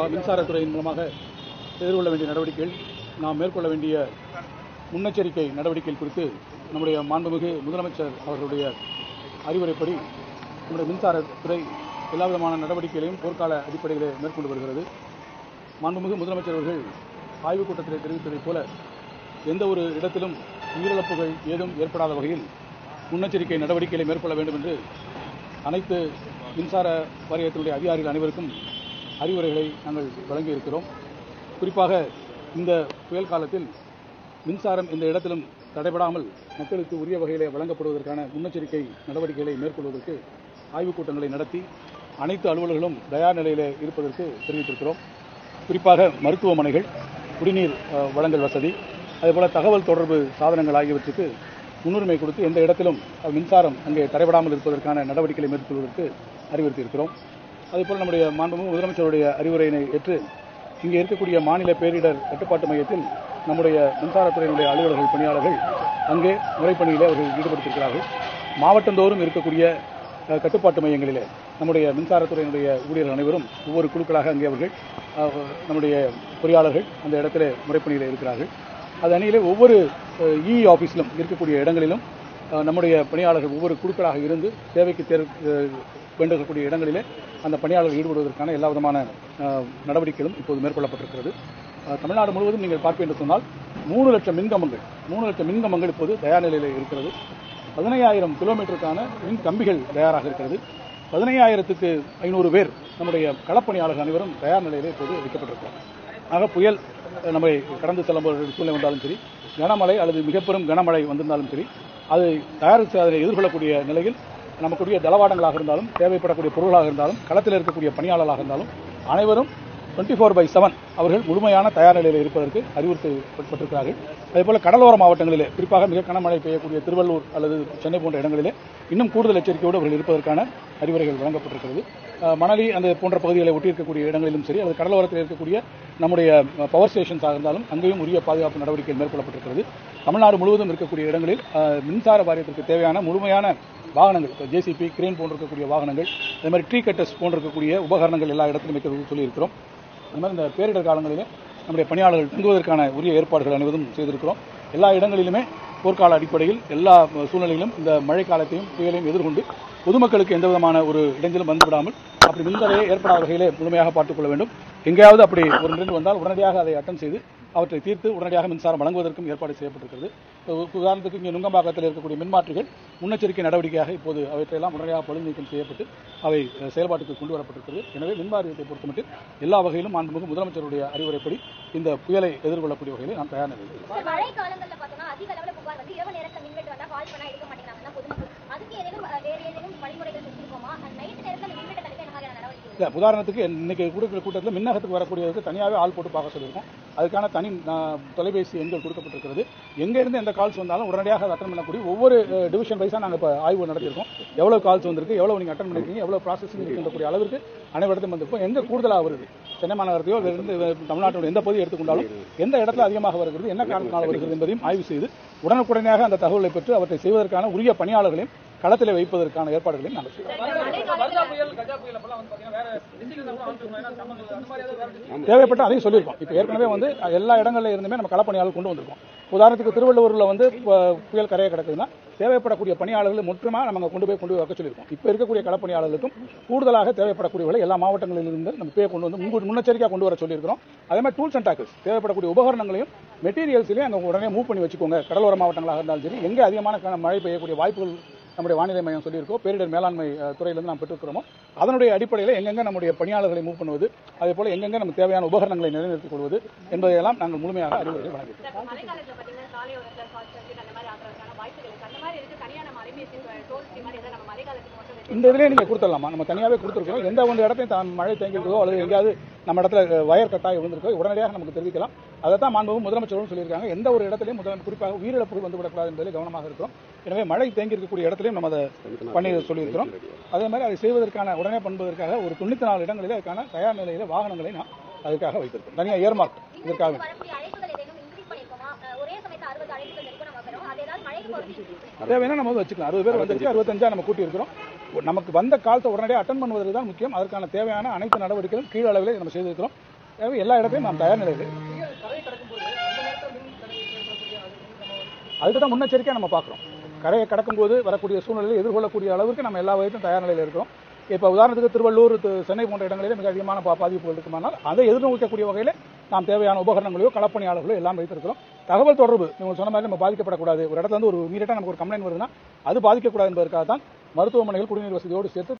மின்சாரத்துறையின் மூலமாக எதிர்கொள்ள வேண்டிய நடவடிக்கைகள் நாம் மேற்கொள்ள வேண்டிய முன்னெச்சரிக்கை நடவடிக்கைகள் குறித்து நம்முடைய மாண்புமிகு முதலமைச்சர் அவர்களுடைய அறிவுரைப்படி நம்முடைய மின்சாரத்துறை எல்லா விதமான நடவடிக்கைகளையும் போர்க்கால அடிப்படையிலே மேற்கொண்டு வருகிறது. மாண்புமிகு முதலமைச்சர் அவர்கள் ஆய்வுக் கூட்டத்திலே தெரிவித்ததைப் போல எந்த ஒரு இடத்திலும் உயிரிழப்புகள் ஏதும் ஏற்படாத வகையில் முன்னெச்சரிக்கை நடவடிக்கைகளை மேற்கொள்ள வேண்டும் என்று அனைத்து மின்சார வாரியத்தினுடைய அதிகாரிகள் அனைவருக்கும் அறிவுரைகளை நாங்கள் வழங்கியிருக்கிறோம். குறிப்பாக இந்த புயல் காலத்தில் மின்சாரம் எந்த இடத்திலும் தடைபடாமல் மக்களுக்கு உரிய வகையிலே வழங்கப்படுவதற்கான முன்னெச்சரிக்கை நடவடிக்கைகளை மேற்கொள்வதற்கு ஆய்வுக் கூட்டங்களை நடத்தி அனைத்து அலுவலர்களும் தயார் நிலையிலே இருப்பதற்கு தெரிவித்திருக்கிறோம். குறிப்பாக மருத்துவமனைகள் குடிநீர் வழங்கல் வசதி அதேபோல் தகவல் தொடர்பு சாதனங்கள் ஆகியவற்றுக்கு முன்னுரிமை கொடுத்து எந்த இடத்திலும் மின்சாரம் அங்கே தடைபடாமல் இருப்பதற்கான நடவடிக்கைகளை மேற்கொள்வதற்கு அறிவுறுத்தியிருக்கிறோம். அதேபோல் நம்முடைய மாண்புமிகு முதலமைச்சருடைய அறிவுரையினை ஏற்று இங்கே இருக்கக்கூடிய மாநில பேரிடர் கட்டுப்பாட்டு மையத்தில் நம்முடைய மின்சாரத்துறையினுடைய அலுவலர்கள் பணியாளர்கள் அங்கே முறைப்பணியிலே அவர்கள் ஈடுபடுத்திருக்கிறார்கள் மாவட்டந்தோறும் இருக்கக்கூடிய கட்டுப்பாட்டு மையங்களிலே நம்முடைய மின்சாரத்துறையினுடைய ஊழியர்கள் அனைவரும் ஒவ்வொரு குழுக்களாக அங்கே அவர்கள் நம்முடைய பொறியாளர்கள் அந்த இடத்திலே முறைப்பணியில் இருக்கிறார்கள். அது அணியிலே ஒவ்வொரு இ ஆஃபீஸிலும் இருக்கக்கூடிய இடங்களிலும் நம்முடைய பணியாளர்கள் ஒவ்வொரு குழுக்களாக இருந்து சேவைக்கு தேர் வேண்டக்கூடிய இடங்களிலே அந்த பணியாளர்கள் ஈடுபடுவதற்கான எல்லா விதமான நடவடிக்கைகளும் இப்போது மேற்கொள்ளப்பட்டிருக்கிறது. தமிழ்நாடு முழுவதும் நீங்கள் பார்ப்பேன் என்று சொன்னால் மூணு லட்சம் மின்கம்பங்கள் மூணு லட்சம் மின்கம்பங்கள் இப்போது தயார் நிலையில் இருக்கிறது. பதினையாயிரம் கிலோமீட்டருக்கான மின் கம்பிகள் தயாராக இருக்கிறது. பதினையாயிரத்துக்கு ஐநூறு பேர் நம்முடைய களப்பணியாளர்கள் அனைவரும் தயார் நிலையிலே இப்போது வைக்கப்பட்டிருக்கிறார் ஆக புயல் நம்மை கடந்து செல்ல ஒரு சூழ்நிலை வந்தாலும் சரி கனமழை அல்லது மிக பெரும் கனமழை வந்திருந்தாலும் சரி அதை தயாரித்து அதை எதிர்கொள்ளக்கூடிய நிலையில் நமக்குரிய தளவாடங்களாக இருந்தாலும் தேவைப்படக்கூடிய பொருளாக இருந்தாலும் களத்தில் இருக்கக்கூடிய பணியாளர்களாக இருந்தாலும் அனைவரும் டுவெண்ட்டி ஃபோர் பை செவன் அவர்கள் முழுமையான தயார் நிலையில் இருப்பதற்கு அறிவுறுத்தப்பட்டிருக்கிறார்கள். அதேபோல கடலோர மாவட்டங்களிலே குறிப்பாக மிக கனமழை பெய்யக்கூடிய திருவள்ளூர் அல்லது சென்னை போன்ற இடங்களிலே இன்னும் கூடுதல் எச்சரிக்கையோடு அவர்கள் இருப்பதற்கான அறிவுரைகள் வழங்கப்பட்டிருக்கிறது. மணலி அந்த போன்ற பகுதிகளை ஒட்டி இருக்கக்கூடிய இடங்களிலும் சரி அல்லது கடலோரத்தில் இருக்கக்கூடிய நம்முடைய பவர் ஸ்டேஷன்ஸாக இருந்தாலும் அங்கேயும் உரிய பாதுகாப்பு நடவடிக்கைகள் மேற்கொள்ளப்பட்டிருக்கிறது. தமிழ்நாடு முழுவதும் இருக்கக்கூடிய இடங்களில் மின்சார வாரியத்திற்கு தேவையான முழுமையான வாகனங்கள் இப்போ ஜேசிபி கிரேன் போன்ற இருக்கக்கூடிய வாகனங்கள் அதே மாதிரி ட்ரீ கட்டர்ஸ் போன்ற இருக்கக்கூடிய உபகரணங்கள் எல்லா இடத்திலும் வைக்கிறது சொல்லியிருக்கிறோம். அந்த மாதிரி இந்த பேரிடர் காலங்களிலே நம்முடைய பணியாளர்கள் தங்குவதற்கான உரிய ஏற்பாடுகள் அனைவரும் செய்திருக்கிறோம். எல்லா இடங்களிலுமே போர்க்கால அடிப்படையில் எல்லா சூழ்நிலையிலும் இந்த மழை காலத்தையும் புயலையும் எதிர்கொண்டு பொதுமக்களுக்கு எந்த விதமான ஒரு இடைஞ்சலும் வந்துவிடாமல் அப்படி மின்தடையை ஏற்படாத வகையிலே முழுமையாக பார்த்துக் கொள்ள வேண்டும். எங்கேயாவது அப்படி ஒரு நின்று வந்தால் உடனடியாக அதை அட்டன் செய்து அவற்றை தீர்த்து உடனடியாக மின்சாரம் வழங்குவதற்கும் ஏற்பாடு செய்யப்பட்டிருக்கிறது. உதாரணத்துக்கு இங்கே நுங்கம்பாக்கத்தில் இருக்கக்கூடிய மின்மாற்றிகள் முன்னெச்சரிக்கை நடவடிக்கையாக இப்போது அவற்றையெல்லாம் உடனடியாக பழுது நீக்கம் செய்யப்பட்டு அவை செயல்பாட்டுக்கு கொண்டு வரப்பட்டிருக்கிறது. எனவே மின்வாரியத்தை பொறுத்தமட்டில் எல்லா வகையிலும் மாண்புமிகு முதலமைச்சருடைய அறிவுரைப்படி இந்த புயலை எதிர்கொள்ளக்கூடிய வகையில் நாம் தயார் நிலையில் அதுக்கு ஏதேனும் ஏதேனும் வழிமுறைகள் இல்லை உதாரணத்துக்கு இன்னைக்கு கொடுக்குற கூட்டத்தில் மின்னகத்துக்கு வரக்கூடியதுக்கு தனியாகவே ஆள் போட்டு பார்க்க சொல்லியிருக்கோம். அதுக்கான தனி தொலைபேசி எண்கள் கொடுக்கப்பட்டிருக்கிறது. எங்கேருந்து எந்த கால்ஸ் வந்தாலும் உடனடியாக அதை அட்டன் பண்ணக்கூடிய ஒவ்வொரு டிவிஷன் வைஸாக நாங்கள் இப்போ ஆய்வு நடத்தியிருக்கோம். எவ்வளோ கால்ஸ் வந்திருக்கு எவ்வளோ நீங்கள் அட்டன் பண்ணிருக்கீங்க எவ்வளோ ப்ராசஸிங் இருக்கின்றக்கூடிய அளவுக்கு அனைவரிடத்தும் வந்திருப்போம் எங்கே கூடுதலாக வருது? சென்னை மாநகரத்தையோ இருந்து தமிழ்நாட்டோட எந்த பகுதியை எடுத்துக்கொண்டாலும் எந்த இடத்துல அதிகமாக வருகிறது என்ன காரணத்தினால் வருகிறது என்பதையும் ஆய்வு செய்து உடனுக்குடனேயாக அந்த தகவலை பெற்று அவற்றை செய்வதற்கான உரிய பணியாளர்களையும் களத்திலே வைப்பதற்கான ஏற்பாடுகளையும் நாங்கள் செய்வோம். தேவைப்பட்ட அதையும் சொல்லியிருக்கோம். இப்போ ஏற்கனவே வந்து எல்லா இடங்கள்ல இருந்துமே நம்ம களப்பணியாளர் கொண்டு வந்திருக்கோம். உதாரணத்துக்கு திருவள்ளூர்ல வந்து புயல் கரையை கிடக்குதுன்னா தேவைப்படக்கூடிய பணியாளர்கள் முற்றுமா நம்ம கொண்டு போய் கொண்டு போய் வைக்க சொல்லியிருக்கோம். இப்போ இருக்கக்கூடிய களப்பணியாளர்களுக்கும் கூடுதலாக தேவைப்படக்கூடியவர்களை எல்லா மாவட்டங்களிலிருந்து நம்ம பே கொண்டு வந்து முன்கூ- முன்னெச்சரிக்கையாக கொண்டு வர சொல்லியிருக்கிறோம். அதே மாதிரி டூல்ஸ் அண்ட் டாக்கல்ஸ் தேவைப்படக்கூடிய உபகரணங்களையும் மெட்டீரியல்ஸ்லையும் அங்கே உடனே மூவ் பண்ணி வச்சுக்கோங்க. கடலோர மாவட்டங்களாக இருந்தாலும் சரி எங்கே அதிகமான க- மழை பெய்யக்கூடிய வாய்ப்புகள் நம்முடைய வானிலை மையம் சொல்லியிருக்கோம். பேரிடர் மேலாண்மை துறையிலிருந்து நாம் பெற்றிருக்கிறோமோ அதனுடைய அடிப்படையில் எங்கெங்க நம்முடைய பணியாளர்களை மூவ் பண்ணுவது அதே போல எங்கெங்க நமக்கு தேவையான உபகரணங்களை நிலைநிறுத்திக் கொள்வது என்பதையெல்லாம் நாங்கள் முழுமையாக அறிவுரை வழங்கியிருக்கிறோம் இந்த இதிலே நீங்க கொடுத்துடலாமா? நம்ம தனியாவே கொடுத்துருக்கோம் எந்த ஒரு இடத்தையும் தான் மழை தேங்கி இருக்கோ அல்லது எங்கேயாவது நம்ம இடத்துல வயர் கட்டாய் விழுந்திருக்கோ உடனடியாக நமக்கு தெரிவிக்கலாம். அதை தான் மாண்பும் முதலமைச்சரும் சொல்லியிருக்காங்க. எந்த ஒரு இடத்துலையும் முதல் குறிப்பாக உயிரிழப்புகள் வந்துவிடக்கூடாது என்பதில் கவனமாக இருக்கிறோம். எனவே மழை தேங்கி இருக்கக்கூடிய இடத்துலையும் நம்ம அதை பண்ணி சொல்லியிருக்கிறோம். அதே மாதிரி அதை செய்வதற்கான உடனே பண்ணுவதற்காக ஒரு தொண்ணூத்தி நாலு இடங்களில் அதுக்கான தயார் நிலையில வாகனங்களை நாம் அதுக்காக வைத்திருக்கோம் தனியாக ஏர்மார்க் இதற்காக. அதே வேணா நம்ம வந்து வச்சுக்கலாம். அறுபது பேர் வந்திருக்கு அறுபத்தஞ்சா நம்ம கூட்டி இருக்கிறோம் நமக்கு வந்த காலத்தை உடனடியாக அட்டன் பண்ணுவதற்கு தான் முக்கியம். அதற்கான தேவையான அனைத்து நடவடிக்கைகளும் கீழ் அளவில் நம்ம செய்திருக்கிறோம். எனவே எல்லா இடத்தையும் நாம் தயார் நிலையில். அதுக்கு தான் முன்னெச்சரிக்கையாக நம்ம பார்க்குறோம். கரையை கடக்கும்போது வரக்கூடிய சூழ்நிலையை எதிர்கொள்ளக்கூடிய அளவுக்கு நம்ம எல்லா வகையிலும் தயார் நிலையில் இருக்கிறோம். இப்போ உதாரணத்துக்கு திருவள்ளூர் சென்னை போன்ற இடங்களிலே மிக அதிகமான பா- பாதிப்புகள் இருக்குமானால் அதை எதிர்நோக்கக்கூடிய வகையில் நாம் தேவையான உபகரணங்களையோ களப்பணியாளர்களோ எல்லாம் வைத்திருக்கிறோம். தகவல் தொடர்பு நீங்கள் சொன்ன மாதிரி நம்ம பாதிக்கப்படக்கூடாது. ஒரு இடத்துல இருந்து ஒரு மீறிட்டா நமக்கு ஒரு கம்ப்ளைண்ட் வருதுன்னா அது பாதிக்கக்கூடாது என்பதற்காக தான் மருத்துவமனைகள் குடிநீர் வசதியோடு சேர்த்து